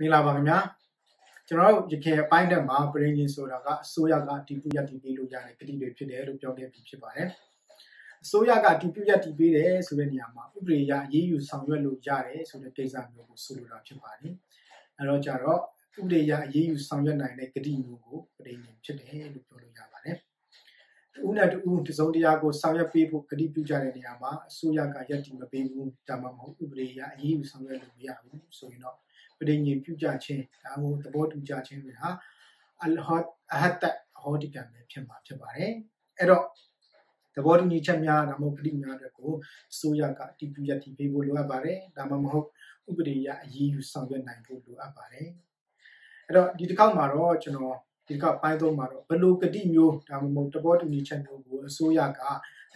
မင်္ဂလာပါခင်ဗျာကျွန်တော်တို့ရခိုင်အပိုင်းတက်မှာပြည်ရင်ဆိုတာကအစိုးရကတီပူရတီပေးလို့ရတယ်ဂတိတွေဖြစ်တယ်လို့ပြောခဲ့ပြီးဖြစ်ပါတယ်အစိုးရကတီပူရတီပေးတယ်ဆိုတဲ့နေရာမှာဥပဒေရအရေးယူဆောင်ရွက်လို့ရတယ်ဆိုတဲ့ကိစ္စမျိုးကိုဆိုလိုတာဖြစ်ပါတယ်အဲတော့ကြတော့ဥပဒေရအရေးယူဆောင်ရွက်နိုင်တဲ့ဂတိမျိုးကိုပြည်ရင်ဖြစ်တယ်လို့ပြောလို့ရပါတယ်ဦးနဲ့တူတစုံတရာကိုဆောင်ရွက်ပေးဖို့ဂတိပြုကြတဲ့နေရာမှာအစိုးရကရည်တည်မပေးဘူးဒါမှမဟုတ်ဥပဒေရအရေးယူဆောင်ရွက်လို့မရဘူးဆိုရင်တော့ ပဋိညာဉ်ပြုကြခြင်းဒါမှမဟုတ်သဘောတူကြခြင်းတွေဟာအလဟတ်အဟတ်တဟောဒီကံပဲဖြစ်မှာဖြစ်ပါတယ်အဲ့တော့သဘောတူညီချက်များဒါမှမဟုတ်ပဋိညာဉ်တွေကိုစိုးရကတည်ပြုရတည်ပေးဖို့လိုအပ်ပါတယ်ဒါမှမဟုတ်ဥပဒေရအရေးယူဆောင်ရွက်နိုင်ဖို့လိုအပ်ပါတယ်အဲ့တော့ဒီတစ်ခေါက်မှာတော့ကျွန်တော်ဒီကပိုင်းသုံးမှာတော့ဘလို့ကတိမျိုးဒါမှမဟုတ်တဘောတူညီချက်မျိုးကိုအစိုးရက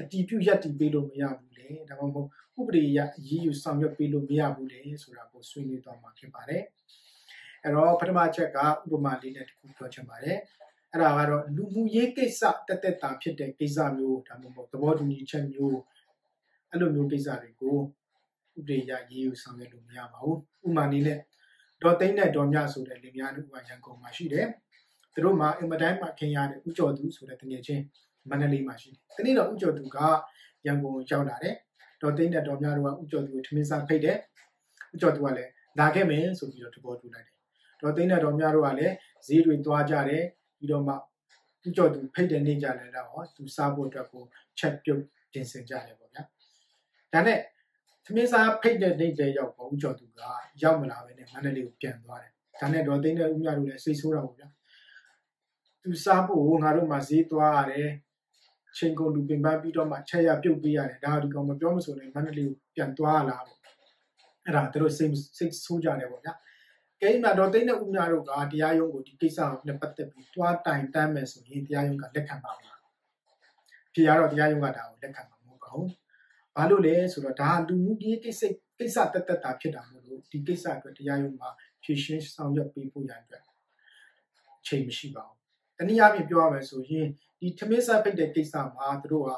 အတီးပြုရက်တီးပေးလို့မရဘူးလေဒါမှမဟုတ်ဥပဒေအရအရေးယူဆောင်ရွက်ပေးလို့မရဘူးလေဆိုတာကိုဆွေးနွေးသွားမှာဖြစ်ပါတယ်အဲ့တော့ပထမချက်ကဥပမာလေးနဲ့တခုပြောချင်ပါတယ်အဲ့ဒါကတော့လူမှုရေးကိစ္စတက်တက်တာဖြစ်တဲ့ကိစ္စမျိုးဒါမှမဟုတ်သဘောတူညီချက်မျိုးအဲ့လိုမျိုးကိစ္စတွေကိုဥပဒေအရရေးယူဆောင်ရွက်လို့မရပါဘူးဥပမာနည်းနဲ့ဒေါ်သိန်းနဲ့ဒေါ်မြဆိုတဲ့လင်မယားတို့ကရန်ကုန်မှာရှိတယ်သူတို့မှာအင်မတိုင်းမှာခင်ရတဲ့ဥကျော်သူဆိုတဲ့တငယ်ချင်း မန္တလေးမှာရှိတယ်။ဒီနေ့တော့ဥကျော်သူကရန်ကုန်ရောက်လာတယ်။ဒေါ်သိန်းနဲ့ဒေါ်မြတို့ကဥကျော်သူကိုထမင်းစားဖိတ်တယ်။ဥကျော်သူကလည်းလာခဲ့မယ်ဆိုပြီးတော့တဘောတူလိုက်တယ်။ဒေါ်သိန်းနဲ့ဒေါ်မြတို့ကလည်းဈေးတွေသွားကြတယ်ပြီးတော့မှဥကျော်သူဖိတ်တဲ့နေ့ကြတယ်တော့သူစားဖို့အတွက်ကိုချက်ပြုတ်တင်ဆင်ကြတယ်ပေါ့ဗျာ။ဒါနဲ့သမင်းစားဖိတ်တဲ့နေ့ကျရောက်ပေါ့ဥကျော်သူကရောက်မလာပဲနဲ့မန္တလေးကိုပြန်သွားတယ်။ဒါနဲ့ဒေါ်သိန်းနဲ့ဥမြတို့လည်းစိတ်ဆိုးတာပေါ့ဗျာ။သူစားဖို့ငါတို့မှဈေးသွားရတယ် ချိန်ကုန်လူပင်ပန်းပြီးတော့မှချက်ရပြုတ်ပေးရတယ်ဒါဒီကောင်မပြောမဆိုနေမန္တလေးကိုပြန်သွားလာပေါ့အဲ့ဒါသူတို့စိတ်စိတ်ဆိုးကြတယ်ပေါ့ဗျာကိန်းမှာတော့တိတ်နဲ့ဦးများတို့ကတရားရုံးကိုဒီကိစ္စနဲ့ပတ်သက်ပြီးသွားတိုင်တမ်းမယ်ဆိုရင်တရားရုံးကလက်ခံပါမလားဖြေရတော့တရားရုံးကဒါကိုလက်ခံမှာမဟုတ်ပါဘူးဘာလို့လဲဆိုတော့ဒါလူမှုကြီးကိစ္စကိစ္စတက်တက်တာဖြစ်တာမို့လို့ဒီကိစ္စအတွက်တရားရုံးမှာဖြေရှင်းဆောင်ရွက်ပေးဖို့ရန်အတွက်ချိန်မရှိပါဘူး တနည်းအားဖြင့်ပြောရမယ်ဆိုရင်ဒီထမင်းစားဖိတ်တဲ့ကိစ္စမှာသူတို့က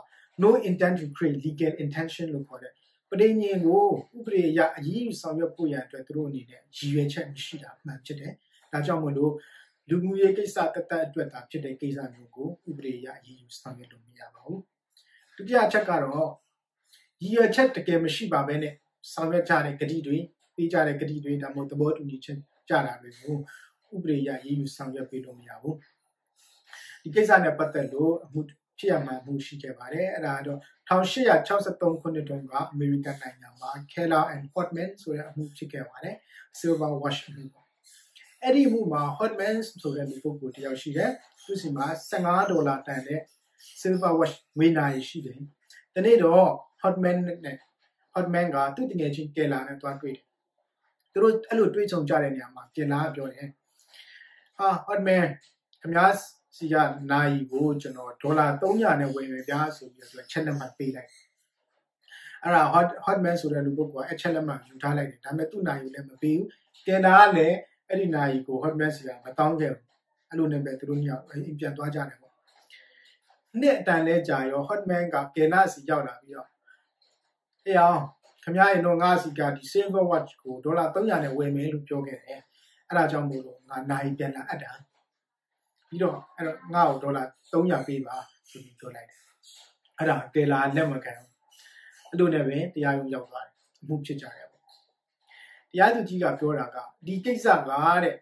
no intent to create legal intention လို့ခေါ်တဲ့ပဋိညာဉ်ကိုဥပဒေအရအရေးယူဆောင်ရွက်ဖို့ရန်အတွက်သူတို့အနေနဲ့ရည်ရွယ်ချက်မရှိတာမှန်ဖြစ်တယ်။ဒါကြောင့်မလို့လူမှုရေးကိစ္စတက်တက်အတွက်သာဖြစ်တဲ့ကိစ္စမျိုးကိုဥပဒေအရအရေးယူဆောင်ရွက်လို့မရပါဘူး။ဒုတိယချက်ကတော့ရည်ရွယ်ချက်တကယ်မရှိပါဘဲနဲ့ဆောင်ရွက်ကြတဲ့ဂတိတွေပေးကြတဲ့ဂတိတွေဒါမှမဟုတ်သဘောတူညီချက်ကြတာတွေကိုဥပဒေအရရေးယူဆောင်ရွက်ပေးလို့မရဘူး။ ဒီကိစ္စနဲ့ပတ်သက်လို့အမှုဖြစ်ရမှန်မှုရှိခဲ့ပါတယ်အဲ့ဒါတော့1863ခုနှစ်တုန်းကအမေရိကန်နိုင်ငံမှာ Keller and Hotman ဆိုတဲ့အမှုဖြစ်ခဲ့ပါတယ် Silver Wash အမှုပေါ့အဲ့ဒီအမှုမှာ Hotman ဆိုတဲ့လူပုဂ္ဂိုလ်တယောက်ရှိတယ်သူစီမှာ15ဒေါ်လာတန်တဲ့ Silver Wash ငွေနာရီရှိတယ်ဒီနေ့တော့ Hotman နဲ့ Hotman ကသူ့တငယ်ချင်း Keller နဲ့တွားတွေ့တယ်သူတို့အဲ့လိုတွေ့ဆုံကြတဲ့နေရာမှာ Keller ကပြောတယ်ဟာ Hotman ခင်ဗျား စီကနိုင်ကိုကျွန်တော်ဒေါ်လာ300နဲ့ဝယ်မယ်ဗျာဆိုပြီးတော့ချက်လက်မှတ်ပေးလိုက်အဲ့ဒါ hot hotman ဆိုတဲ့လူပုဂ္ဂိုလ်ကအချက်လက်မှတ်ယူထားလိုက်တယ်ဒါပေမဲ့သူ့နိုင်ကိုလည်းမပေးဘူးတင်တာကလည်းအဲ့ဒီနိုင်ကို hotman စီကမတောင်းခဲ့ဘူးအဲ့လိုနဲ့ပဲသူတို့ညအိမ်ပြန်သွားကြတယ်ပေါ့နှစ်အတန်လဲကြာရော hotman ကကေနာစီရောက်လာပြီးတော့အေးအောင်ခမရရင်တော့ငါစီကဒီ silver watch ကိုဒေါ်လာ300နဲ့ဝယ်မယ်လို့ပြောခဲ့တယ်အဲ့ဒါကြောင့်မို့လို့ငါနိုင်ပြန်လာအပ်တာ ပြီးတော့အဲ့တော့ငါ့ကိုဒေါ်လာ300ပေးပါဆိုပြီးပြောလိုက်တယ်အဲ့ဒါတယ်လာလက်မကန်အဲ့လိုနဲ့ပဲတရားရုံးရောက်သွားတယ်အမှုဖြစ်ကြတယ်ပေါ့တရားသူကြီးကပြောတာကဒီကိစ္စကတဲ့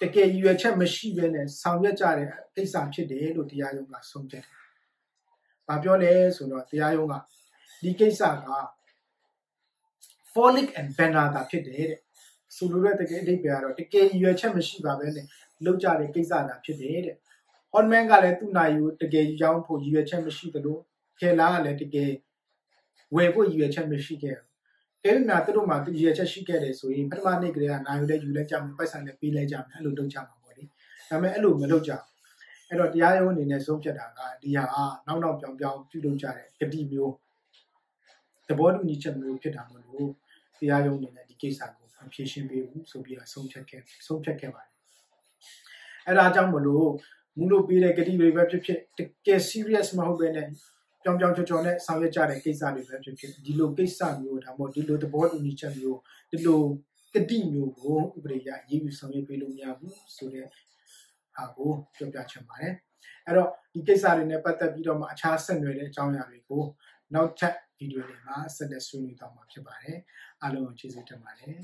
တကယ်ရွယ်ချက်မရှိဘဲနဲ့ဆောင်ရွက်ကြတဲ့ကိစ္စဖြစ်တယ်လို့တရားရုံးကဆုံးဖြတ်တယ်။ဘာပြောလဲဆိုတော့တရားရုံးကဒီကိစ္စက folic and banner တာဖြစ်တယ်တဲ့။ဆိုလိုတဲ့တကယ်အဓိပ္ပာယ်ကတော့တကယ်ရွယ်ချက်မရှိပါဘဲနဲ့ လောက်ကြတဲ့ကိစ္စသာဖြစ်တယ်တဲ့။ Hotman ကလည်းသူ့နိုင်ကိုတကယ်ရောင်းဖို့ရည်ရွယ်ချက်မရှိသလိုခဲလာကလည်းတကယ်ဝယ်ဖို့ရည်ရွယ်ချက်မရှိခဲ့ဘူး။အဲ့ဒီမှာသူတို့မှရည်ရွယ်ချက်ရှိခဲ့တယ်ဆိုရင်ပထမနေ့ကလေးကနိုင်ကိုလည်းယူလိုက်ကြမယ်ပိုက်ဆံလည်းပေးလိုက်ကြမယ်အဲ့လိုလုပ်ကြမှာပေါ့လေ။ဒါပေမဲ့အဲ့လိုမလုပ်ကြဘူး။အဲ့တော့တရားရုံးအနေနဲ့ဆုံးဖြတ်တာကဒီဟာနောက်နောက်ပြောင်ပြောင်ပြုလုပ်ကြတဲ့ဂတိမျိုးသဘောတူညီချက်မျိုးဖြစ်တာမလို့တရားရုံးအနေနဲ့ဒီကိစ္စကိုဖြေရှင်းပေးဘူးဆိုပြီးတော့ဆုံးဖြတ်ခဲ့ဆုံးဖြတ်ခဲ့ပါတယ် အဲ့ဒါကြောင့်မလို့မူလို့ပေးတဲ့ဂတိတွေပဲဖြစ်ဖြစ်တကယ် serious မဟုတ်ဘဲနဲ့ပြောင်ပြောင်ချောချောနဲ့ဆောင်ရွက်ကြတဲ့ကိစ္စတွေပဲဖြစ်ဖြစ်ဒီလိုကိစ္စမျိုးဒါမှမဟုတ်ဒီလိုသဘောတူညီချက်မျိုးဒီလိုကတိမျိုးကိုဥပဒေရရေးယူဆောင်ရွက်ပေးလို့မရဘူးဆိုတဲ့ဟာကိုပြောပြချင်ပါတယ်အဲ့တော့ဒီကိစ္စတွေနဲ့ပတ်သက်ပြီးတော့မှအခြားဆက်နွယ်တဲ့အကြောင်းအရာတွေကိုနောက်ထပ်ဗီဒီယိုတွေမှာဆက်လက်ဆွေးနွေးသွားမှာဖြစ်ပါတယ်အားလုံးကိုကျေးဇူးတင်ပါတယ်